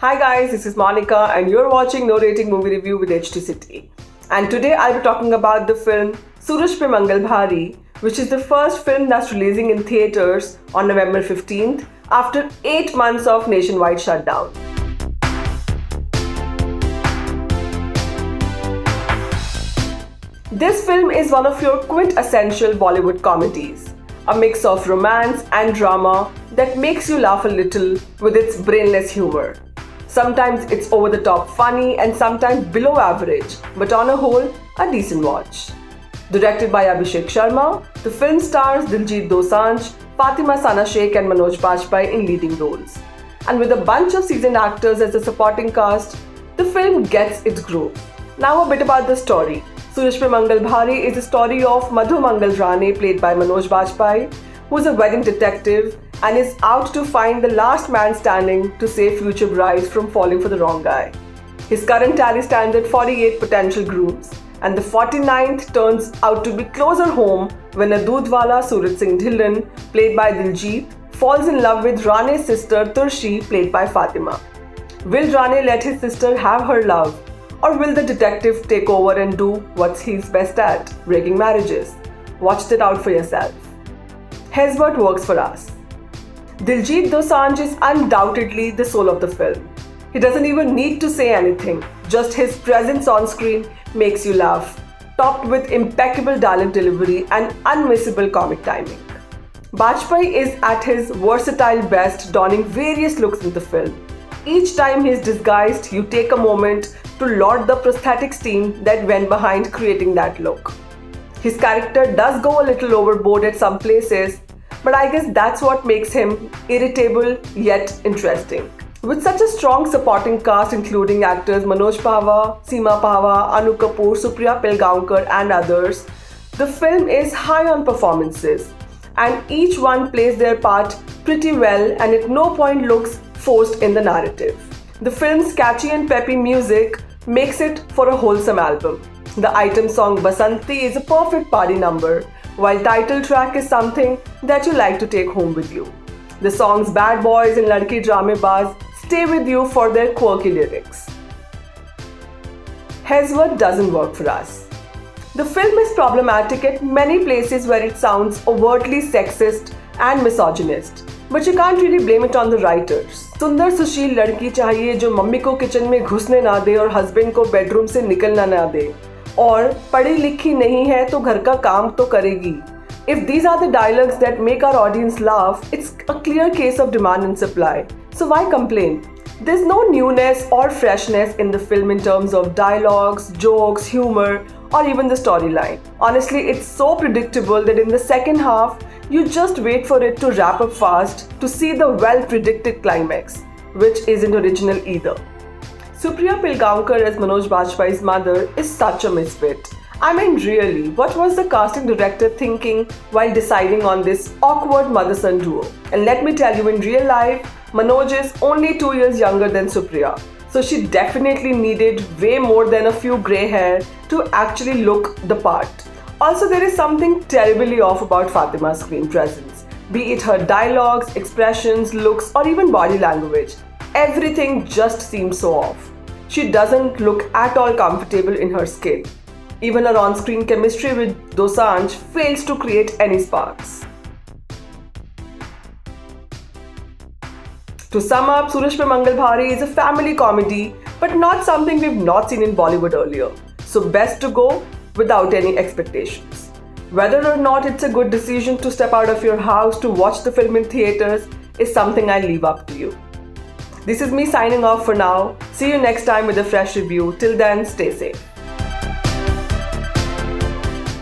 Hi guys, this is Monica and you're watching No Rating Movie Review with HT City. And today I'll be talking about the film Suraj Pe Mangal Bhari, which is the first film that's releasing in theaters on November 15th after 8 months of nationwide shutdown. This film is one of your quintessential Bollywood comedies, a mix of romance and drama that makes you laugh a little with its brainless humor. Sometimes it's over the top funny and sometimes below average, but on a whole, a decent watch. Directed by Abhishek Sharma, the film stars Diljit Dosanjh, Fatima Sana Shaikh and Manoj Bajpayee in leading roles. And with a bunch of seasoned actors as the supporting cast, the film gets its groove. Now a bit about the story. Pe Mangal Bhari is the story of Madhu Mangal Rane played by Manoj Bajpayee, who is a wedding detective and is out to find the last man standing to save future brides from falling for the wrong guy. His current tally stands at 48 potential grooms, and the 49th turns out to be closer home when a Doodhwala Suraj Singh Dhillon, played by Diljit, falls in love with Rane's sister Turshi, played by Fatima. Will Rane let his sister have her love or will the detective take over and do what he's best at, breaking marriages? Watch it out for yourself. Here's what works for us. Diljit Dosanjh is undoubtedly the soul of the film. He doesn't even need to say anything, just his presence on screen makes you laugh, topped with impeccable dialogue delivery and unmissable comic timing. Bajpayee is at his versatile best, donning various looks in the film. Each time he is disguised, you take a moment to laud the prosthetics team that went behind creating that look. His character does go a little overboard at some places, but I guess that's what makes him irritable yet interesting. With such a strong supporting cast including actors Manoj Pahwa, Seema Pahwa, Annu Kapoor, Supriya Pilgaonkar and others, the film is high on performances and each one plays their part pretty well and at no point looks forced in the narrative. The film's catchy and peppy music makes it for a wholesome album. The item song Basanti is a perfect party number, while title track is something that you like to take home with you. The songs Bad Boys and Ladki Drame Baz stay with you for their quirky lyrics. Here's what doesn't work for us. The film is problematic at many places where it sounds overtly sexist and misogynist. But you can't really blame it on the writers. सुंदर सुशील लड़की चाहिए जो mummy को kitchen में घुसने ना दे और husband को बेडरूम से निकलना ना दे और पढ़ी लिखी नहीं है तो घर का काम तो करेगी If these are the dialogues that make our audience laugh, it's a clear case of demand and supply. So why complain? There's no newness or freshness in the film in terms of dialogues, jokes, humor, or even the storyline. Honestly, it's so predictable that in the second half, you just wait for it to wrap up fast to see the well predicted climax, which isn't original either. Supriya Pilgaonkar as Manoj Bajpayee's mother is such a misfit. I mean, really, what was the casting director thinking while deciding on this awkward mother son duo? And let me tell you, in real life, Manoj is only two years younger than Supriya. So she definitely needed way more than a few grey hair to actually look the part. Also, there is something terribly off about Fatima's screen presence, be it her dialogues, expressions, looks, or even body language. Everything just seems so off. She doesn't look at all comfortable in her skin. Even her on screen chemistry with Dosanjh fails to create any sparks. To sum up, Pe Mangal Bhari is a family comedy, but not something we've not seen in Bollywood earlier. So best to go without any expectations. Whether or not it's a good decision to step out of your house to watch the film in theaters is something I leave up to you. This is me signing off for now. See you next time with a fresh review. Till then, stay safe.